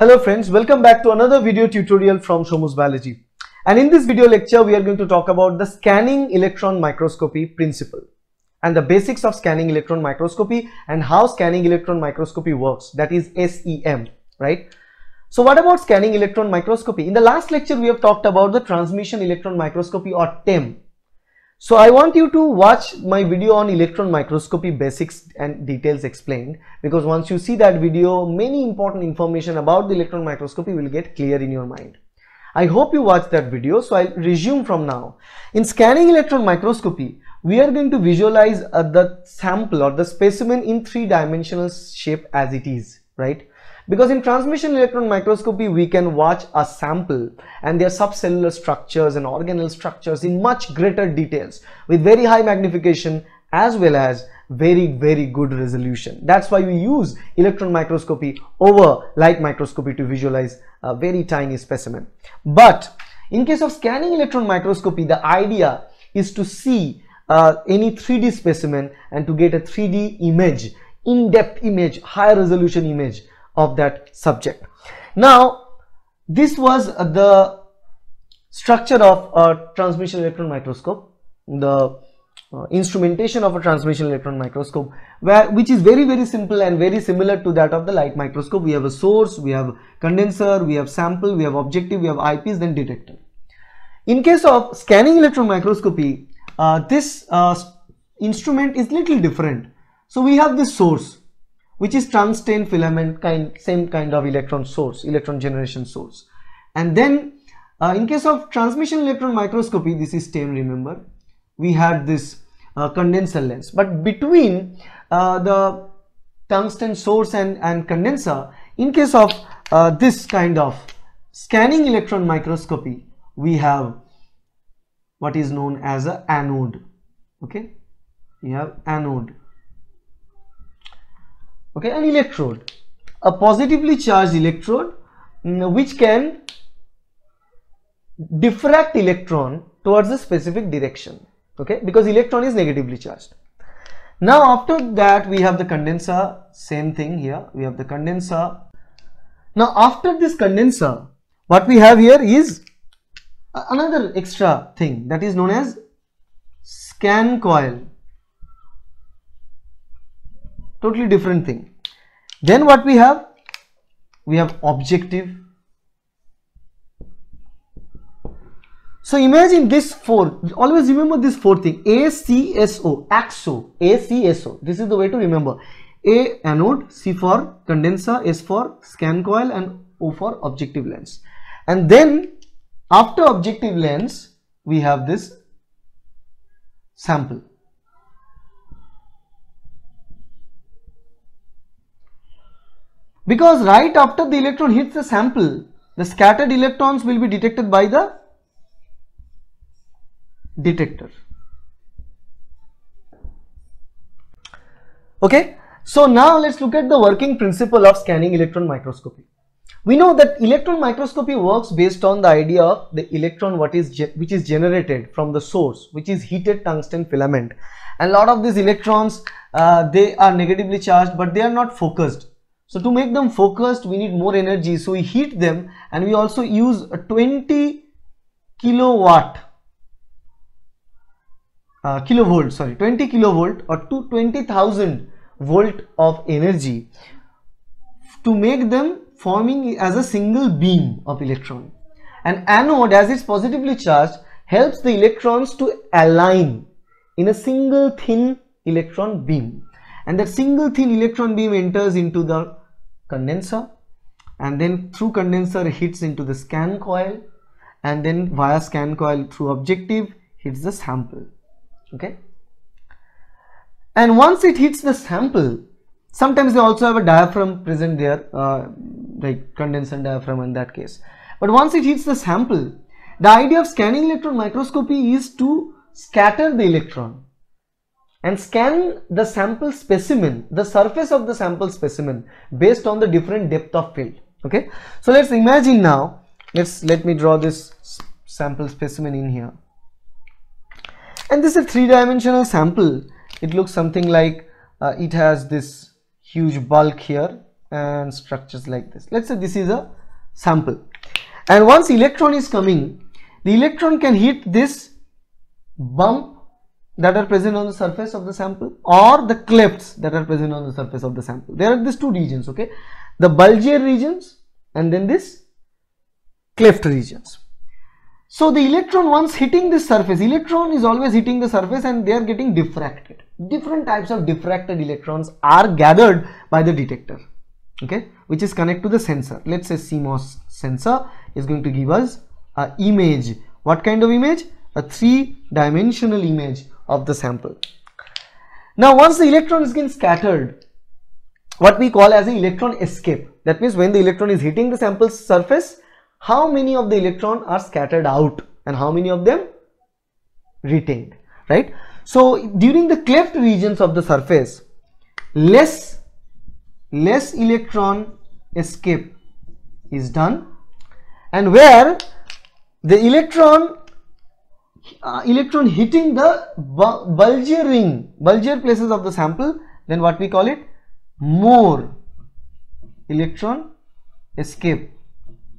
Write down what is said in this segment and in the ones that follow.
Hello friends, welcome back to another video tutorial from Shomu's Biology. And in this video lecture, we are going to talk about the scanning electron microscopy principle and the basics of scanning electron microscopy and how scanning electron microscopy works, that is SEM, right? So what about scanning electron microscopy? In the last lecture, we have talked about the transmission electron microscopy or TEM. So I want you to watch my video on electron microscopy basics and details explained because once you see that video, many important information about the electron microscopy will get clear in your mind. I hope you watched that video. So I'll resume from now. In scanning electron microscopy, we are going to visualize uh, the sample or the specimen in three dimensional shape as it is, right? Because in transmission electron microscopy, we can watch a sample and their subcellular structures and organelle structures in much greater details with very high magnification as well as very very good resolution. That's why we use electron microscopy over light microscopy to visualize a very tiny specimen. But in case of scanning electron microscopy the idea is to see uh, any 3d specimen and to get a 3d image in-depth image high resolution image of that subject. Now this was the structure of a transmission electron microscope the uh, instrumentation of a transmission electron microscope where which is very very simple and very similar to that of the light microscope. We have a source we have condenser we have sample we have objective we have eyepiece then detector. In case of scanning electron microscopy uh, this uh, instrument is little different. So we have this source which is tungsten filament kind same kind of electron source electron generation source. And then uh, in case of transmission electron microscopy this is TEM remember? We had this uh, condenser lens. But between uh, the tungsten source and, and condenser in case of uh, this kind of scanning electron microscopy we have what is known as a anode. Okay? We have anode okay an electrode. A positively charged electrode mm, which can diffract electron towards a specific direction okay because electron is negatively charged. Now after that we have the condenser same thing here. We have the condenser. Now after this condenser what we have here is another extra thing that is known as scan coil totally different thing. Then what we have? We have objective. So imagine this four, always remember this four thing, ACSO, AXO, ACSO, this is the way to remember. A anode, C for condenser, S for scan coil. And O for objective lens. And then after objective lens, we have this sample. Because right after the electron hits the sample, the scattered electrons will be detected by the detector. Okay? So now let's look at the working principle of scanning electron microscopy. We know that electron microscopy works based on the idea of the electron what is which is generated from the source which is heated tungsten filament. And a lot of these electrons uh, they are negatively charged but they are not focused so to make them focused we need more energy. So we heat them and we also use 20 kilowatt uh, kilovolt sorry 20 kilovolt or to 20000 volt of energy to make them forming as a single beam of electron. And anode as it's positively charged helps the electrons to align in a single thin electron beam. And that single thin electron beam enters into the condenser and then through condenser hits into the scan coil and then via scan coil through objective hits the sample okay? And once it hits the sample sometimes they also have a diaphragm present there uh, like condenser diaphragm in that case. But once it hits the sample the idea of scanning electron microscopy is to scatter the electron and scan the sample specimen the surface of the sample specimen based on the different depth of field. Okay? So let's imagine now let's let me draw this sample specimen in here. And this is a three-dimensional sample. It looks something like uh, it has this huge bulk here and structures like this. Let's say this is a sample. And once electron is coming the electron can hit this bump that are present on the surface of the sample or the clefts that are present on the surface of the sample. There are these two regions okay? The bulger regions and then this cleft regions. So the electron once hitting this surface electron is always hitting the surface and they are getting diffracted. Different types of diffracted electrons are gathered by the detector okay? Which is connected to the sensor. Let's say CMOS sensor is going to give us a image. What kind of image a three dimensional image of the sample. Now once the electron is getting scattered what we call as an electron escape that means when the electron is hitting the sample surface how many of the electron are scattered out and how many of them retained right? So during the cleft regions of the surface less less electron escape is done. And where the electron uh, electron hitting the bulger ring. Bulger places of the sample. Then what we call it? More electron escape.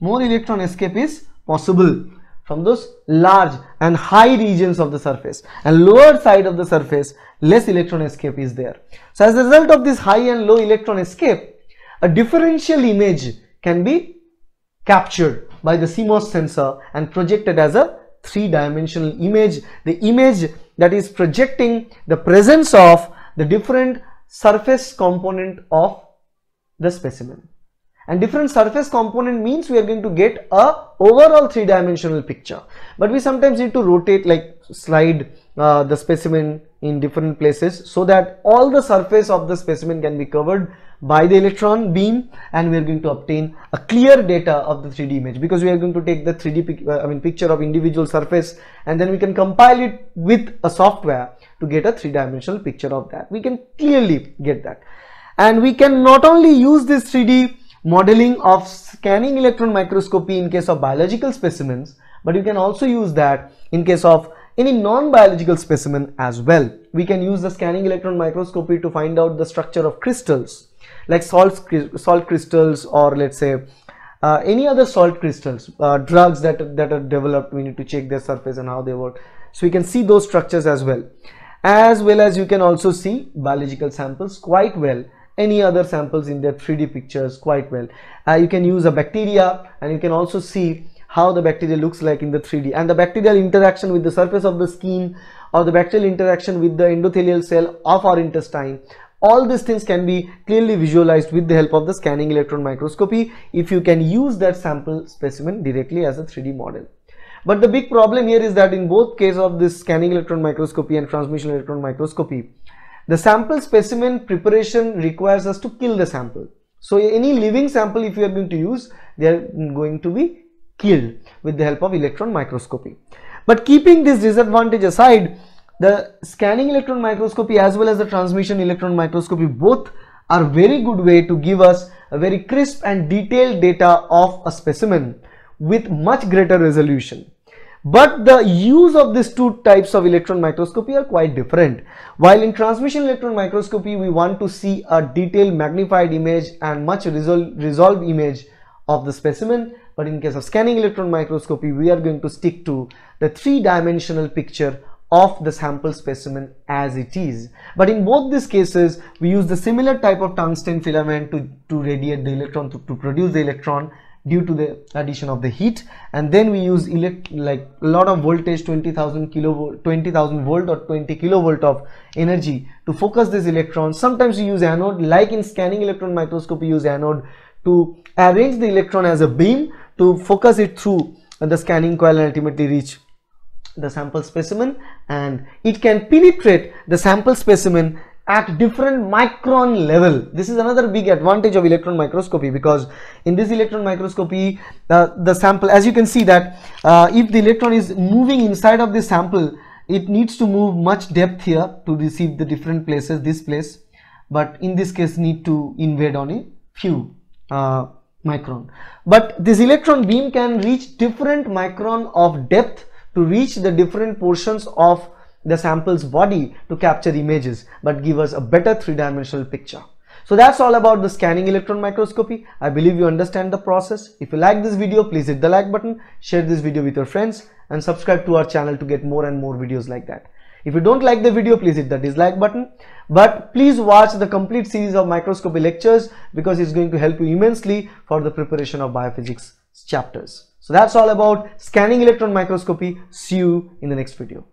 More electron escape is possible from those large and high regions of the surface. And lower side of the surface less electron escape is there. So as a result of this high and low electron escape a differential image can be captured by the CMOS sensor and projected as a three-dimensional image the image that is projecting the presence of the different surface component of the specimen. And different surface component means we are going to get a overall three-dimensional picture. But we sometimes need to rotate like slide uh, the specimen in different places so that all the surface of the specimen can be covered by the electron beam and we are going to obtain a clear data of the 3D image because we are going to take the 3D uh, I mean picture of individual surface and then we can compile it with a software to get a three-dimensional picture of that. We can clearly get that. And we can not only use this 3D modeling of scanning electron microscopy in case of biological specimens but you can also use that in case of any non-biological specimen as well. We can use the scanning electron microscopy to find out the structure of crystals like salt, salt crystals or let's say uh, any other salt crystals, uh, drugs that, that are developed, we need to check their surface and how they work. So we can see those structures as well. As well as you can also see biological samples quite well any other samples in their 3D pictures quite well. Uh, you can use a bacteria and you can also see how the bacteria looks like in the 3D and the bacterial interaction with the surface of the skin or the bacterial interaction with the endothelial cell of our intestine all these things can be clearly visualized with the help of the scanning electron microscopy if you can use that sample specimen directly as a 3D model. But the big problem here is that in both case of this scanning electron microscopy and transmission electron microscopy, the sample specimen preparation requires us to kill the sample. So any living sample if you are going to use, they are going to be killed with the help of electron microscopy. But keeping this disadvantage aside, the scanning electron microscopy as well as the transmission electron microscopy both are very good way to give us a very crisp and detailed data of a specimen with much greater resolution. But the use of these two types of electron microscopy are quite different. While in transmission electron microscopy we want to see a detailed magnified image and much resol resolved image of the specimen. But in case of scanning electron microscopy we are going to stick to the three-dimensional picture of the sample specimen as it is. But in both these cases we use the similar type of tungsten filament to, to radiate the electron to, to produce the electron due to the addition of the heat. And then we use elect like a lot of voltage 20000 kilovolt 20000 volt or 20 kilovolt of energy to focus this electron sometimes we use anode like in scanning electron microscope we use anode to arrange the electron as a beam to focus it through the scanning coil and ultimately reach the sample specimen and it can penetrate the sample specimen at different micron level. This is another big advantage of electron microscopy because in this electron microscopy uh, the sample as you can see that uh, if the electron is moving inside of the sample it needs to move much depth here to receive the different places this place but in this case need to invade on a few uh, micron. But this electron beam can reach different micron of depth to reach the different portions of the sample's body to capture images but give us a better three-dimensional picture. So that's all about the scanning electron microscopy. I believe you understand the process. If you like this video, please hit the like button, share this video with your friends and subscribe to our channel to get more and more videos like that. If you don't like the video, please hit the dislike button. But please watch the complete series of microscopy lectures because it's going to help you immensely for the preparation of biophysics chapters. So that's all about scanning electron microscopy. See you in the next video.